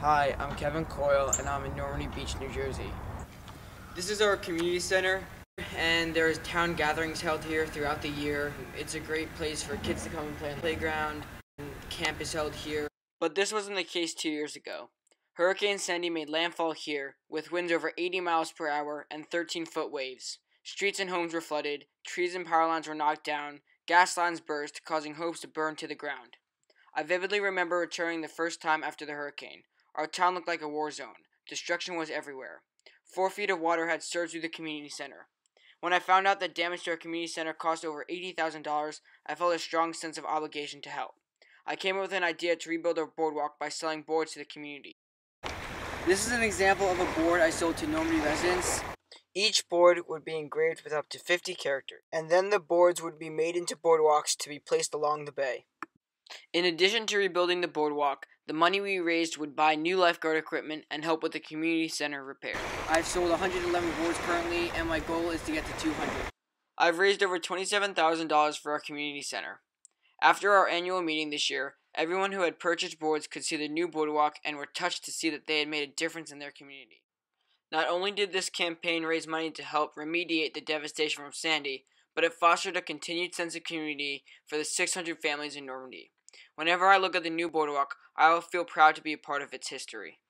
Hi, I'm Kevin Coyle and I'm in Normandy Beach, New Jersey. This is our community center and there's town gatherings held here throughout the year. It's a great place for kids to come and play on the playground. And camp is held here. But this wasn't the case two years ago. Hurricane Sandy made landfall here with winds over 80 miles per hour and 13 foot waves. Streets and homes were flooded, trees and power lines were knocked down, gas lines burst, causing homes to burn to the ground. I vividly remember returning the first time after the hurricane. Our town looked like a war zone. Destruction was everywhere. Four feet of water had surged through the community center. When I found out that damage to our community center cost over $80,000, I felt a strong sense of obligation to help. I came up with an idea to rebuild our boardwalk by selling boards to the community. This is an example of a board I sold to Normandy residents. Each board would be engraved with up to 50 characters, and then the boards would be made into boardwalks to be placed along the bay. In addition to rebuilding the boardwalk, the money we raised would buy new lifeguard equipment and help with the community center repair. I've sold 111 boards currently, and my goal is to get to 200. I've raised over $27,000 for our community center. After our annual meeting this year, everyone who had purchased boards could see the new boardwalk and were touched to see that they had made a difference in their community. Not only did this campaign raise money to help remediate the devastation from Sandy, but it fostered a continued sense of community for the 600 families in Normandy. Whenever I look at the new boardwalk, I will feel proud to be a part of its history.